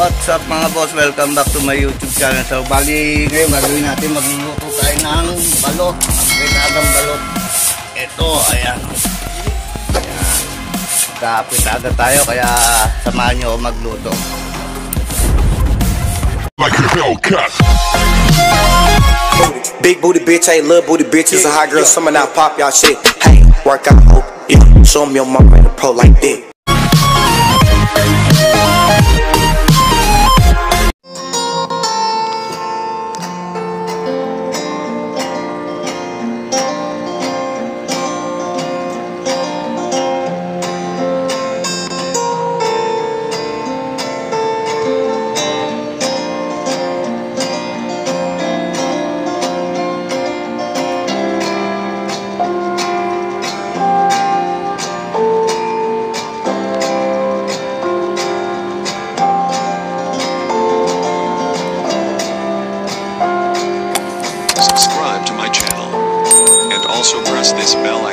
what's up mga boss? Welcome back to my YouTube channel. So, bali ngayon gagawin natin magluluto tayo ng balot. Apritagang balot. Ito, ayan. Ayan. Magka-apritada tayo kaya samahan nyo magluto. like a Hellcat. Big booty bitch, hey, little booty bitches, a hot girl, summer now pop y'all shit. Hey, work out, oh, yeah. Show 'em your mama ain't a pro like that. Also press this bell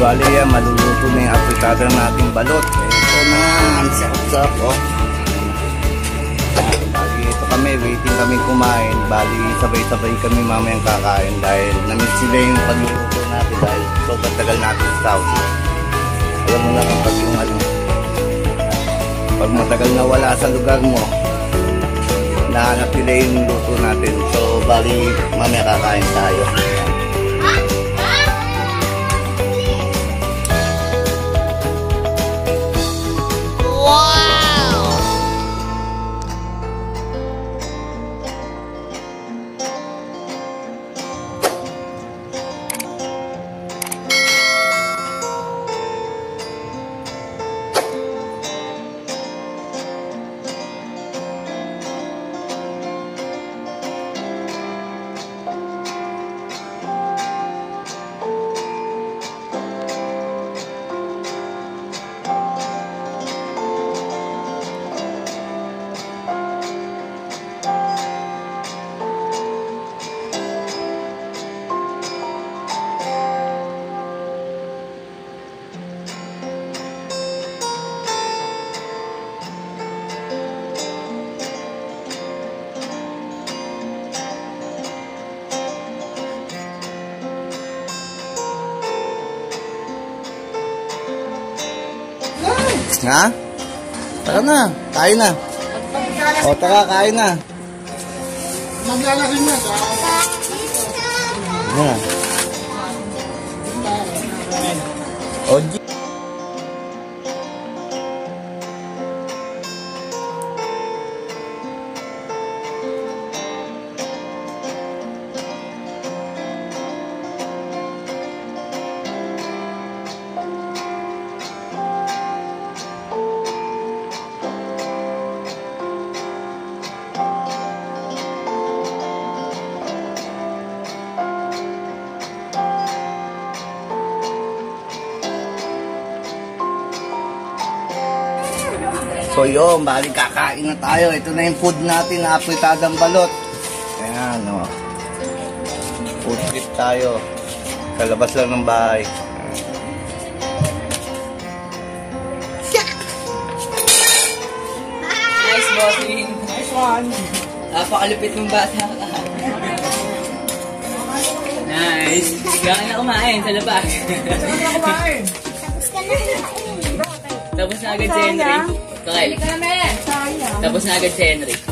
bali yan, maluluto na yung apritada nating balot. Ito na, ang sarap-sarap oh. Bali ito kami, waiting kami kumain. Bali sabay-sabay kami mamayang kakain dahil namiss sila yung pagluluto natin dahil sobrang tagal natin sa Saudi. Alam mo na kapag yung ano, pag matagal na wala sa lugar mo, nahanap nila yung luto natin. So bali mamaya kakain tayo. Ha? Tara na, kain na. O, tara, kain na. Maglalaki na. Yan. Yun, bali kakain na tayo. Ito na yung food natin na apritadang balot. Ayan, o. Food trip tayo. Sa labas lang ng bahay. Nice, bossing. Nice one. Napakalupit ng bata ka. Nice. Gano'n na kumain sa labas. Tapos ka na kumain. Tapos na agad si Henry. Kakail. Tapos na agad si Henry.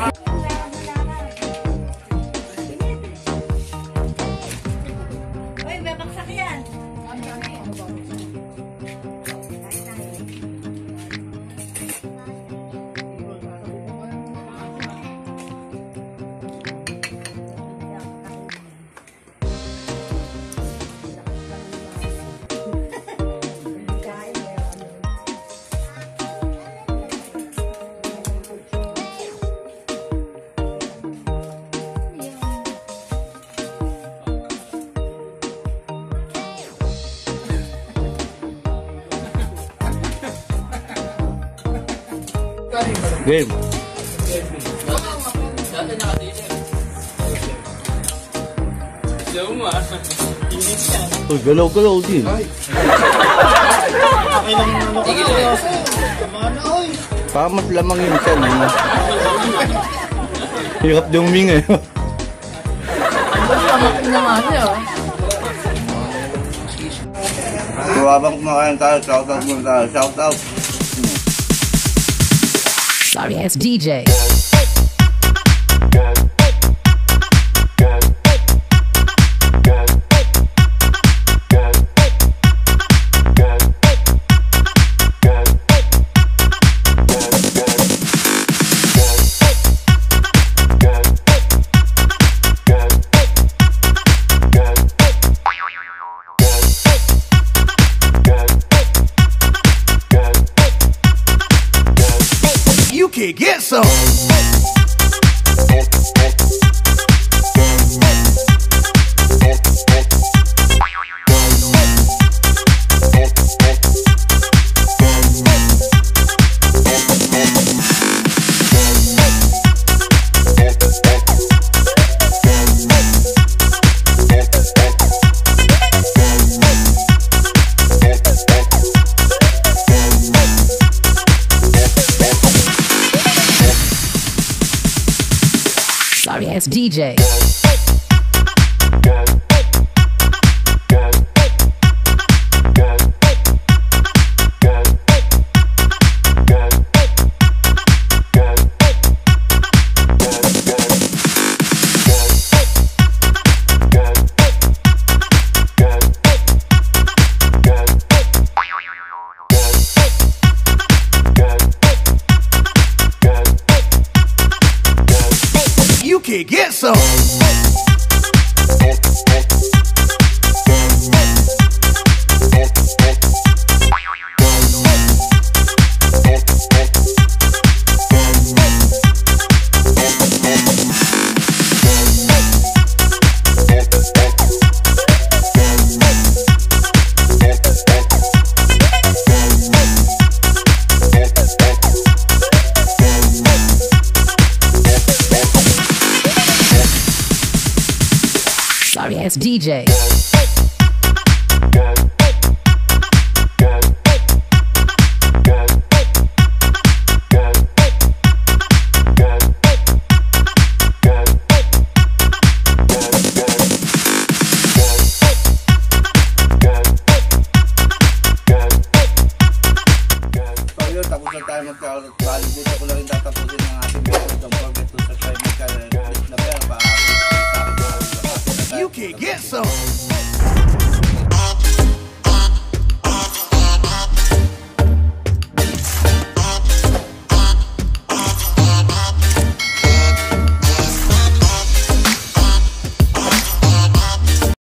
Bye. Game. Dati nakadito. Slow mo ah. Inis yan. Uy, galaw-galaw din. Tigil ulit. Baka mas lamang yun siya. Ano? Hirap yung ming eh. So, habang kumakain tayo, shoutout muna tayo. Shoutout. Sorry ass DJ. Get some. DJ. DJ.